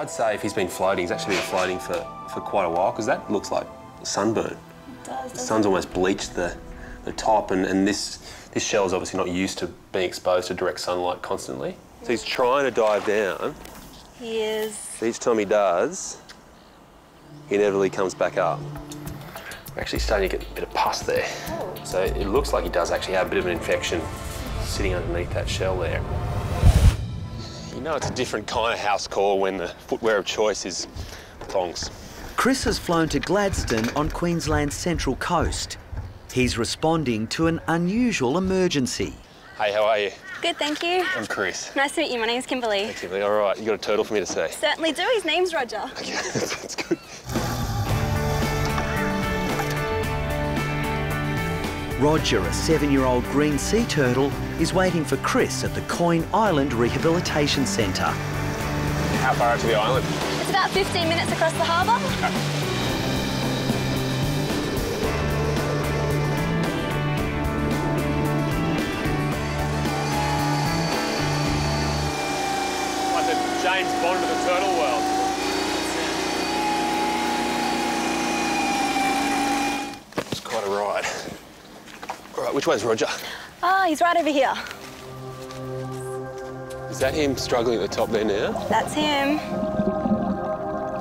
I'd say if he's been floating, he's actually been floating for, for quite a while because that looks like sunburn. It does, The sun's almost bleached the, the top and, and this, this shell is obviously not used to being exposed to direct sunlight constantly. So he's trying to dive down. He is. Each time he does, he inevitably comes back up. We're actually starting to get a bit of pus there. Oh. So it looks like he does actually have a bit of an infection sitting underneath that shell there. You know it's a different kind of house call when the footwear of choice is thongs. Chris has flown to Gladstone on Queensland's central coast. He's responding to an unusual emergency. Hey, how are you? Good, thank you. I'm Chris. Nice to meet you. My name's Kimberly. Thanks, Emily. All right, you got a turtle for me to see? Certainly do. His name's Roger. Okay, that's good. Roger, a seven-year-old green sea turtle, is waiting for Chris at the Quoin Island Rehabilitation Centre. How far out to the island? It's about 15 minutes across the harbour. Like the James Bond of the turtle world. It's quite a ride. All right, which way's Roger? Ah, he's right over here. Is that him struggling at the top there now? That's him.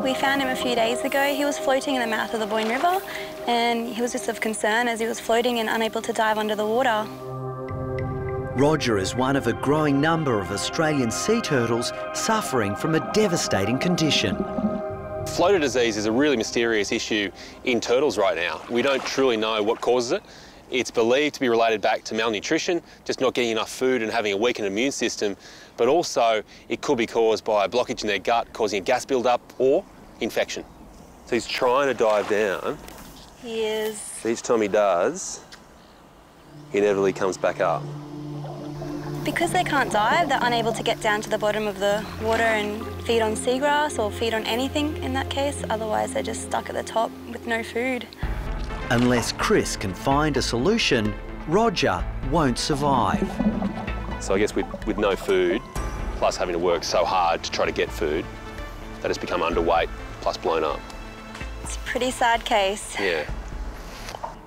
We found him a few days ago. He was floating in the mouth of the Boyne River and he was just of concern as he was floating and unable to dive under the water. Roger is one of a growing number of Australian sea turtles suffering from a devastating condition. Floater disease is a really mysterious issue in turtles right now. We don't truly know what causes it. It's believed to be related back to malnutrition, just not getting enough food and having a weakened immune system, but also it could be caused by a blockage in their gut, causing a gas buildup or infection. So he's trying to dive down. He is. Each time he does, he inevitably comes back up. Because they can't dive, they're unable to get down to the bottom of the water and feed on seagrass or feed on anything in that case. Otherwise, they're just stuck at the top with no food. Unless Chris can find a solution, Roger won't survive. So I guess with, with no food, plus having to work so hard to try to get food, that has become underweight, plus blown up. It's a pretty sad case. Yeah.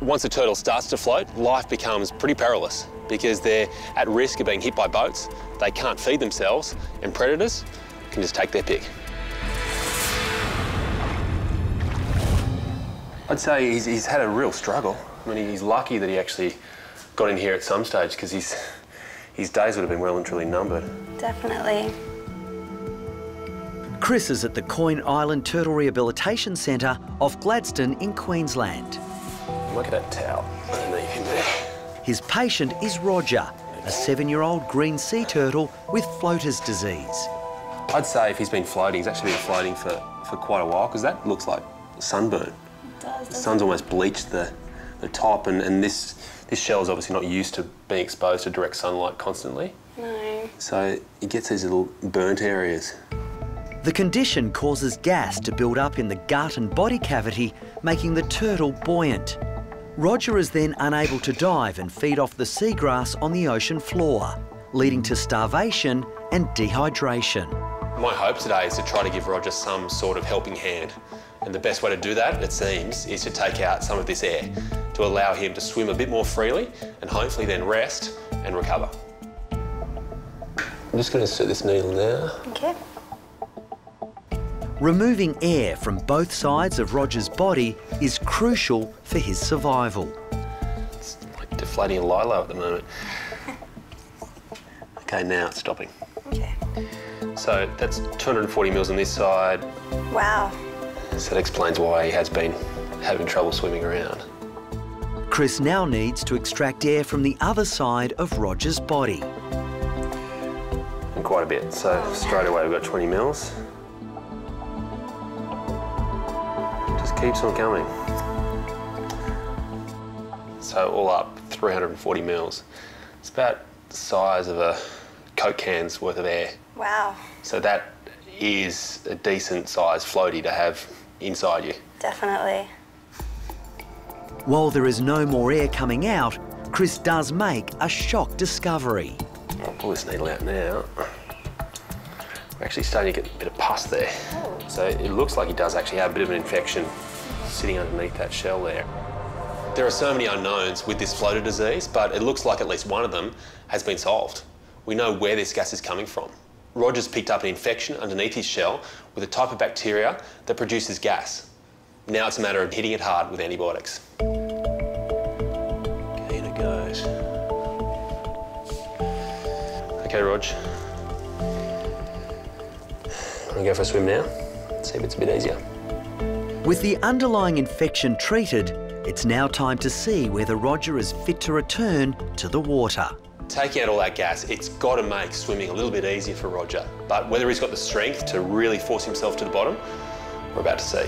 Once a turtle starts to float, life becomes pretty perilous because they're at risk of being hit by boats, they can't feed themselves, and predators can just take their pick. I'd say he's, he's had a real struggle. I mean, he's lucky that he actually got in here at some stage because his, his days would have been well and truly numbered. Definitely. Chris is at the Quoin Island Turtle Rehabilitation Centre off Gladstone in Queensland. Look at that towel underneath him there. His patient is Roger, a seven-year-old green sea turtle with floater's disease. I'd say if he's been floating, he's actually been floating for, for quite a while because that looks like sunburn. It does, The sun's almost bleached the, the top and, and this, this shell is obviously not used to being exposed to direct sunlight constantly. No. So it gets these little burnt areas. The condition causes gas to build up in the gut and body cavity, making the turtle buoyant. Roger is then unable to dive and feed off the seagrass on the ocean floor, leading to starvation and dehydration. My hope today is to try to give Roger some sort of helping hand. And the best way to do that, it seems, is to take out some of this air to allow him to swim a bit more freely and hopefully then rest and recover. I'm just going to insert this needle now. Okay. Removing air from both sides of Roger's body is crucial for his survival. It's like deflating a lilo at the moment. Okay, now it's stopping. Okay. So that's 240 mils on this side. Wow. So that explains why he has been having trouble swimming around. Chris now needs to extract air from the other side of Roger's body. And quite a bit. So oh, straight away we've got 20 mils. Just keeps on coming. So all up, 340 mils. It's about the size of a Coke can's worth of air. Wow. So that is a decent sized floaty to have inside you. Definitely. While there is no more air coming out, Chris does make a shock discovery. I'll pull this needle out now. We're actually starting to get a bit of pus there. Oh. So it looks like he does actually have a bit of an infection sitting underneath that shell there. There are so many unknowns with this floater disease, but it looks like at least one of them has been solved. We know where this gas is coming from. Roger's picked up an infection underneath his shell with a type of bacteria that produces gas. Now it's a matter of hitting it hard with antibiotics. Okay, in it goes. Okay, Rog. Wanna go for a swim now? See if it's a bit easier. With the underlying infection treated, it's now time to see whether Roger is fit to return to the water. Taking out all that gas, it's got to make swimming a little bit easier for Roger. But whether he's got the strength to really force himself to the bottom, we're about to see.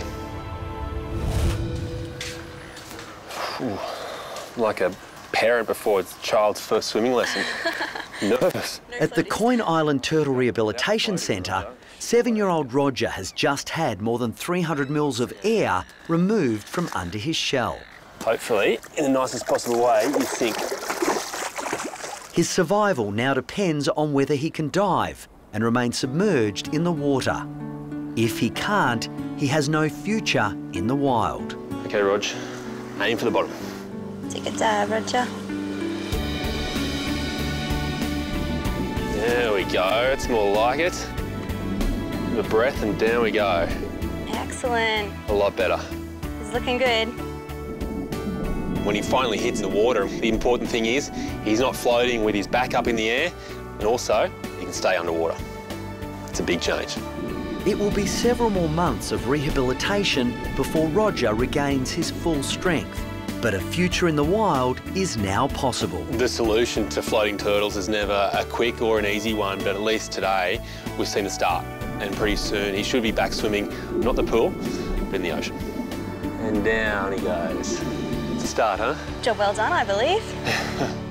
Whew. Like a parent before its child's first swimming lesson. Nervous. At the Quoin Island Turtle Rehabilitation Centre, seven-year-old Roger has just had more than 300 mils of air removed from under his shell. Hopefully, in the nicest possible way, you think His survival now depends on whether he can dive and remain submerged in the water. If he can't, he has no future in the wild. Okay, Rog, aim for the bottom. Take a dive, Roger. There we go, it's more like it. The breath and down we go. Excellent. A lot better. It's looking good. When he finally hits the water, the important thing is he's not floating with his back up in the air and also he can stay underwater. It's a big change. It will be several more months of rehabilitation before Roger regains his full strength. But a future in the wild is now possible. The solution to floating turtles is never a quick or an easy one, but at least today we've seen a start. And pretty soon he should be back swimming, not the pool, but in the ocean. And down he goes. Start, huh? Job well done, I believe.